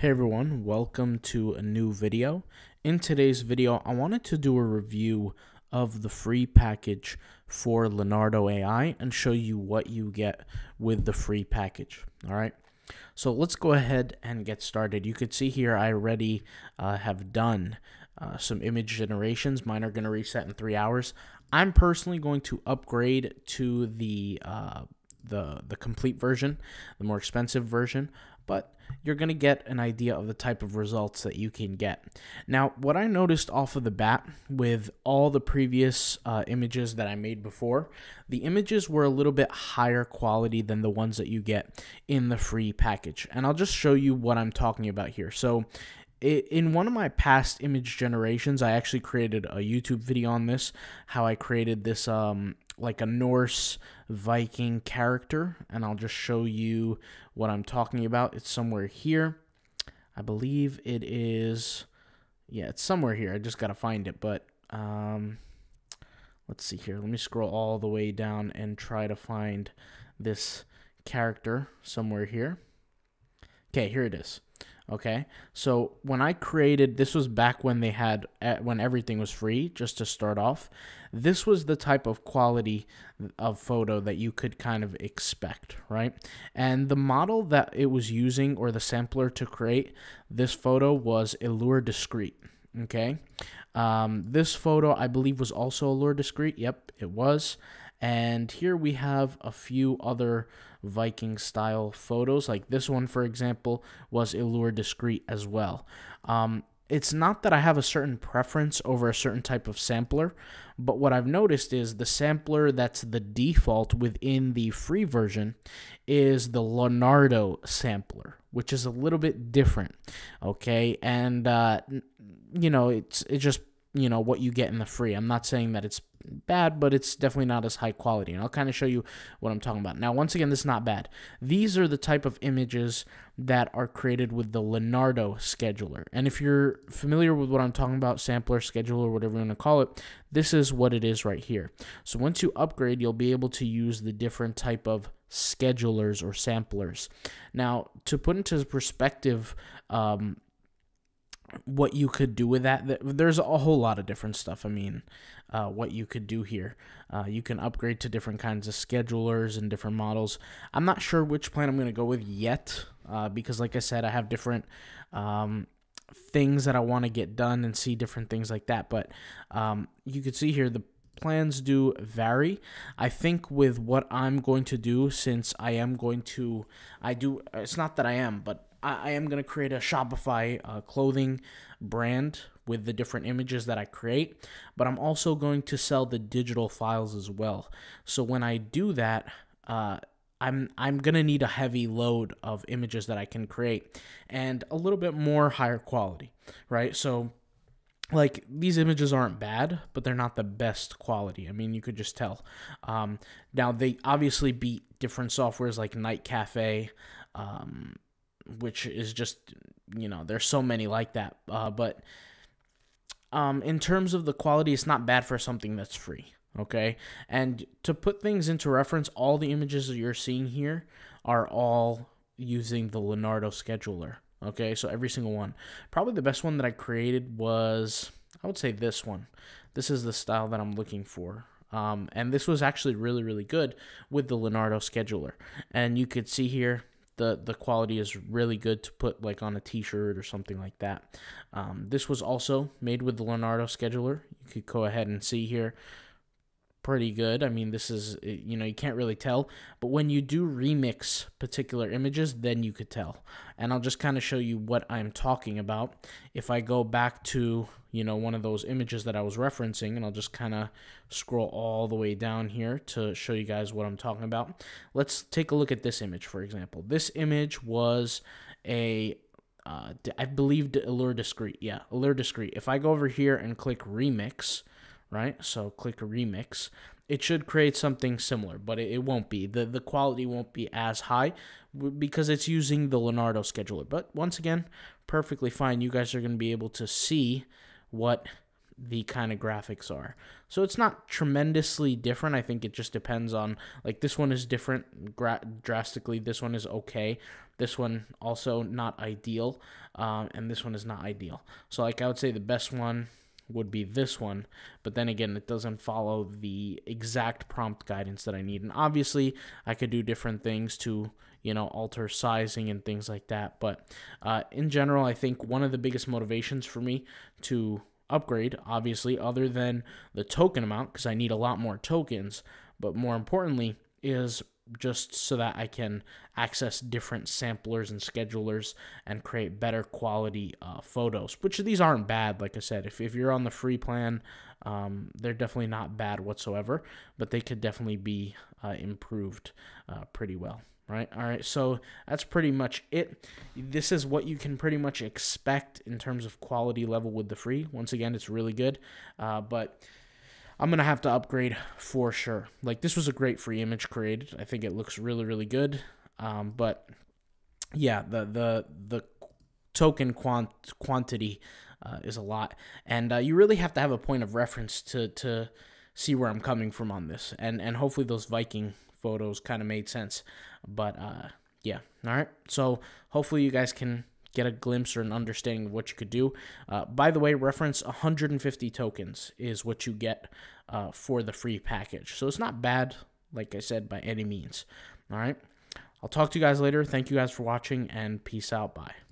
Hey everyone, welcome to a new video. In today's video, I wanted to do a review of the free package for Leonardo AI and show you what you get with the free package. All right. So let's go ahead and get started. You could see here I already uh, have done uh, some image generations. Mine are going to reset in three hours. I'm personally going to upgrade to the uh, the the complete version, the more expensive version, but you're going to get an idea of the type of results that you can get. Now, what I noticed off of the bat with all the previous uh, images that I made before, the images were a little bit higher quality than the ones that you get in the free package. And I'll just show you what I'm talking about here. So in one of my past image generations, I actually created a YouTube video on this, how I created this um, like a Norse Viking character, and I'll just show you what I'm talking about. It's somewhere here. I believe it is, yeah, it's somewhere here. I just got to find it, but um, let's see here. Let me scroll all the way down and try to find this character somewhere here. Okay, here it is. Okay, so when I created this was back when they had when everything was free, just to start off. This was the type of quality of photo that you could kind of expect, right? And the model that it was using or the sampler to create this photo was Allure Discrete. Okay, um, this photo I believe was also Allure Discrete. Yep, it was. And here we have a few other Viking style photos. Like this one, for example, was Allure Discrete as well. Um, it's not that I have a certain preference over a certain type of sampler, but what I've noticed is the sampler that's the default within the free version is the Leonardo sampler, which is a little bit different. Okay, and uh, you know it's it's just you know what you get in the free. I'm not saying that it's bad, but it's definitely not as high quality. And I'll kind of show you what I'm talking about. Now, once again, this is not bad. These are the type of images that are created with the Leonardo scheduler. And if you're familiar with what I'm talking about, sampler, scheduler, whatever you want to call it, this is what it is right here. So once you upgrade, you'll be able to use the different type of schedulers or samplers. Now, to put into perspective, um, what you could do with that. There's a whole lot of different stuff. I mean, uh, what you could do here. Uh, you can upgrade to different kinds of schedulers and different models. I'm not sure which plan I'm going to go with yet uh, because, like I said, I have different um, things that I want to get done and see different things like that. But um, you can see here the plans do vary. I think with what I'm going to do, since I am going to, I do, it's not that I am, but I, am going to create a Shopify uh, clothing brand with the different images that I create, but I'm also going to sell the digital files as well. So when I do that, uh, I'm I'm gonna need a heavy load of images that I can create and a little bit more higher quality, right? So like these images aren't bad, but they're not the best quality. I mean, you could just tell. Um, now they obviously beat different softwares like Night Cafe, um, which is just you know there's so many like that uh, but um, in terms of the quality it's not bad for something that's free okay? And to put things into reference all the images that you're seeing here are all using the leonardo scheduler okay? So every single one. Probably the best one that i created was i would say this one. This is the style that i'm looking for. Um, and this was actually really really good with the leonardo scheduler. And you could see here the the quality is really good to put like on a t-shirt or something like that. Um, this was also made with the leonardo scheduler. You could go ahead and see here pretty good i mean this is you know you can't really tell but when you do remix particular images then you could tell and i'll just kind of show you what i'm talking about if i go back to you know, one of those images that I was referencing, and I'll just kind of scroll all the way down here to show you guys what I'm talking about. Let's take a look at this image, for example. This image was a uh, I believe Allure Discrete. Yeah, Allure Discrete. If I go over here and click Remix, right? So click Remix, it should create something similar, but it, won't be. The, the quality won't be as high because it's using the Leonardo scheduler. But once again, perfectly fine. You guys are going to be able to see what the kind of graphics are. So it's not tremendously different. I think it just depends on like this one is different drastically. This one is okay. This one also not ideal, um, and this one is not ideal. So like I would say the best one would be this one, but then again, it doesn't follow the exact prompt guidance that I need. And obviously, I could do different things to you know alter sizing and things like that. But uh, in general, I think one of the biggest motivations for me to upgrade, obviously, other than the token amount, because I need a lot more tokens, but more importantly, is just so that I can access different samplers and schedulers and create better quality uh, photos, which these aren't bad. Like I said, if, if you're on the free plan, um, they're definitely not bad whatsoever, but they could definitely be uh, improved uh, pretty well right? All right, so that's pretty much it. This is what you can pretty much expect in terms of quality level with the free. Once again, it's really good, uh, but I'm gonna have to upgrade for sure. Like this was a great free image created. I think it looks really, really good. Um, but yeah, the the the token quant quantity uh, is a lot, and uh, you really have to have a point of reference to to see where I'm coming from on this, and and hopefully those Viking photos kind of made sense. But uh, yeah, all right. So hopefully you guys can get a glimpse or an understanding of what you could do. Uh, by the way, reference 150 tokens is what you get uh, for the free package. So it's not bad, like I said, by any means. All right. I'll talk to you guys later. Thank you guys for watching and peace out. Bye.